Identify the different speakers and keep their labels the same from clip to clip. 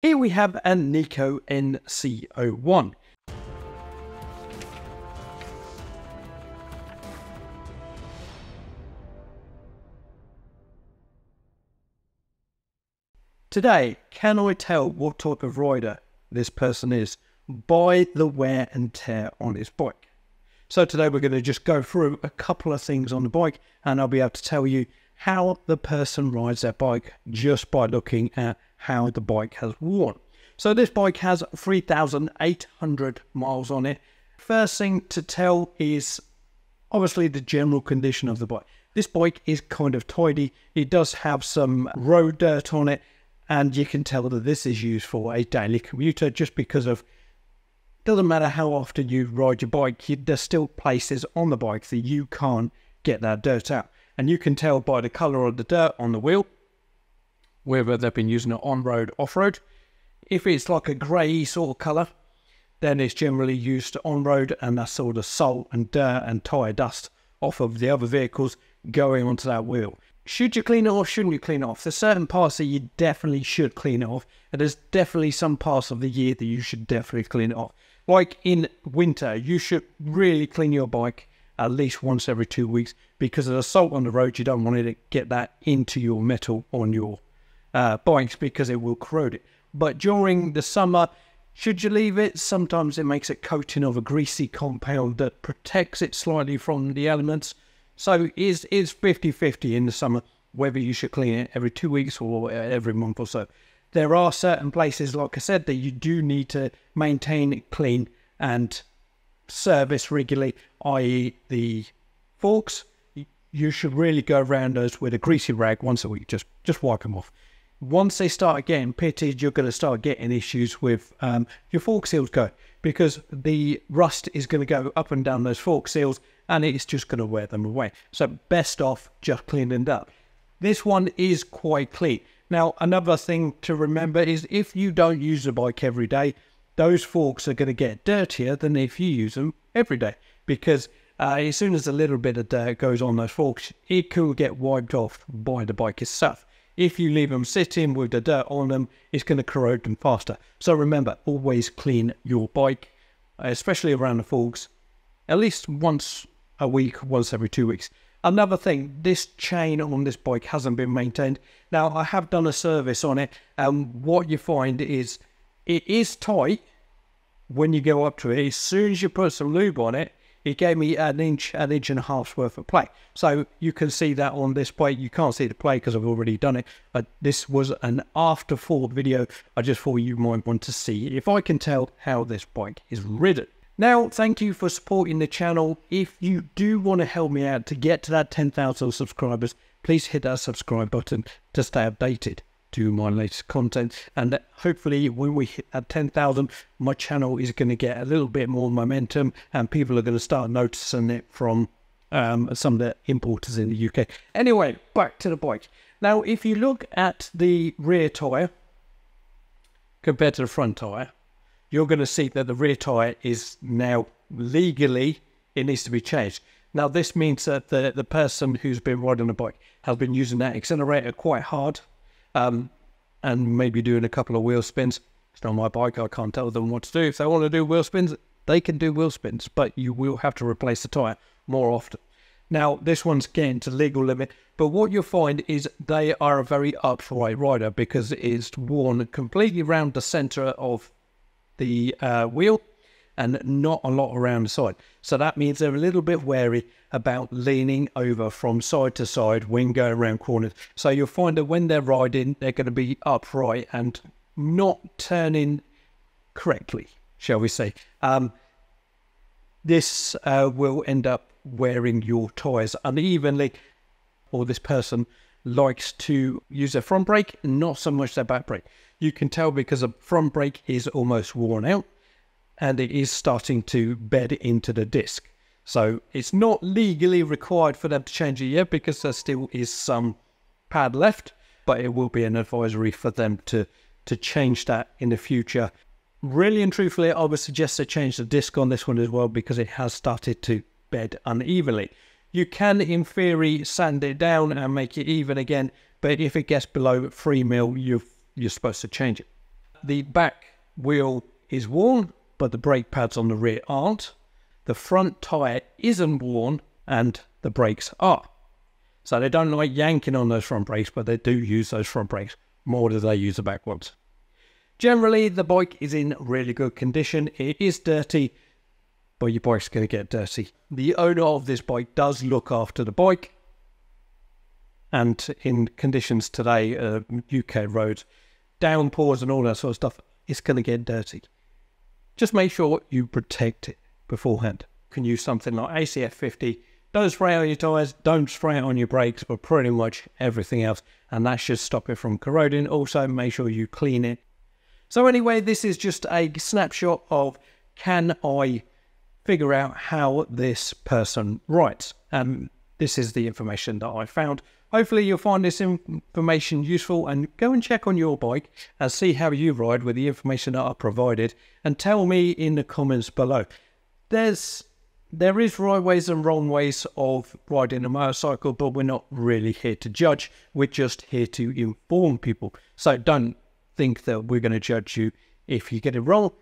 Speaker 1: Here we have a Nico NC01. Today, can I tell what type of rider this person is by the wear and tear on his bike? So today we're going to just go through a couple of things on the bike and I'll be able to tell you how the person rides their bike just by looking at how the bike has worn. So this bike has 3,800 miles on it. First thing to tell is obviously the general condition of the bike. This bike is kind of tidy. It does have some road dirt on it and you can tell that this is used for a daily commuter just because of doesn't matter how often you ride your bike you, there's still places on the bike that you can't get that dirt out and you can tell by the color of the dirt on the wheel whether they've been using it on road off road if it's like a grey sort of color then it's generally used on road and that's all the salt and dirt and tire dust off of the other vehicles going onto that wheel should you clean it off? Shouldn't you clean it off? There's certain parts that you definitely should clean it off, and there's definitely some parts of the year that you should definitely clean it off. Like in winter, you should really clean your bike at least once every two weeks because of the salt on the road. You don't want it to get that into your metal on your uh, bikes because it will corrode it. But during the summer, should you leave it? Sometimes it makes a coating of a greasy compound that protects it slightly from the elements so is is 50-50 in the summer whether you should clean it every two weeks or every month or so. There are certain places, like I said, that you do need to maintain clean and service regularly, i.e. the forks. You should really go around those with a greasy rag once a week, just just wipe them off. Once they start getting pitted, you're going to start getting issues with um, your fork seals go because the rust is going to go up and down those fork seals and it's just going to wear them away. So best off just cleaning it up. This one is quite clean. Now, another thing to remember is if you don't use the bike every day, those forks are going to get dirtier than if you use them every day because uh, as soon as a little bit of dirt goes on those forks, it could get wiped off by the bike itself. If you leave them sitting with the dirt on them, it's going to corrode them faster. So remember, always clean your bike, especially around the forks, at least once a week, once every two weeks. Another thing, this chain on this bike hasn't been maintained. Now, I have done a service on it, and what you find is it is tight when you go up to it. As soon as you put some lube on it, it gave me an inch, an inch and a half's worth of play. So you can see that on this play. You can't see the play because I've already done it. But this was an after fall video. I just thought you might want to see if I can tell how this bike is ridden. Now, thank you for supporting the channel. If you do want to help me out to get to that 10,000 subscribers, please hit that subscribe button to stay updated to my latest content. And hopefully, when we hit at 10,000, my channel is going to get a little bit more momentum and people are going to start noticing it from um, some of the importers in the UK. Anyway, back to the bike. Now, if you look at the rear tyre compared to the front tyre, you're going to see that the rear tyre is now legally, it needs to be changed. Now, this means that the, the person who's been riding a bike has been using that accelerator quite hard um, and maybe doing a couple of wheel spins. It's not my bike, I can't tell them what to do. If they want to do wheel spins, they can do wheel spins, but you will have to replace the tyre more often. Now, this one's getting to legal limit, but what you'll find is they are a very upright rider because it's worn completely around the centre of the uh, wheel and not a lot around the side. So that means they're a little bit wary about leaning over from side to side when going around corners. So you'll find that when they're riding, they're going to be upright and not turning correctly, shall we say. Um, this uh, will end up wearing your tyres unevenly, or this person likes to use their front brake, not so much their back brake. You can tell because the front brake is almost worn out and it is starting to bed into the disc. So it's not legally required for them to change it yet because there still is some pad left, but it will be an advisory for them to, to change that in the future. Really and truthfully, I would suggest they change the disc on this one as well because it has started to bed unevenly. You can, in theory, sand it down and make it even again, but if it gets below 3 mil, you've you're supposed to change it. The back wheel is worn, but the brake pads on the rear aren't. The front tyre isn't worn, and the brakes are. So they don't like yanking on those front brakes, but they do use those front brakes more than they use the back ones. Generally, the bike is in really good condition. It is dirty, but your bike's going to get dirty. The owner of this bike does look after the bike. And in conditions today, uh, UK roads, downpours and all that sort of stuff, it's going to get dirty. Just make sure you protect it beforehand. You can use something like ACF 50. Don't spray on your tyres, don't spray it on your brakes, but pretty much everything else. And that should stop it from corroding. Also, make sure you clean it. So anyway, this is just a snapshot of can I figure out how this person writes. And this is the information that I found. Hopefully you'll find this information useful and go and check on your bike and see how you ride with the information that I provided and tell me in the comments below. There's there is right ways and wrong ways of riding a motorcycle, but we're not really here to judge. We're just here to inform people. So don't think that we're going to judge you if you get it wrong.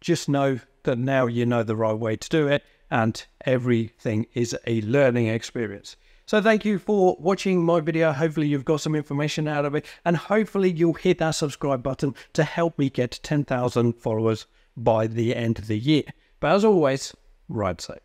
Speaker 1: Just know that now you know the right way to do it, and everything is a learning experience. So thank you for watching my video. Hopefully you've got some information out of it and hopefully you'll hit that subscribe button to help me get 10,000 followers by the end of the year. But as always, ride safe.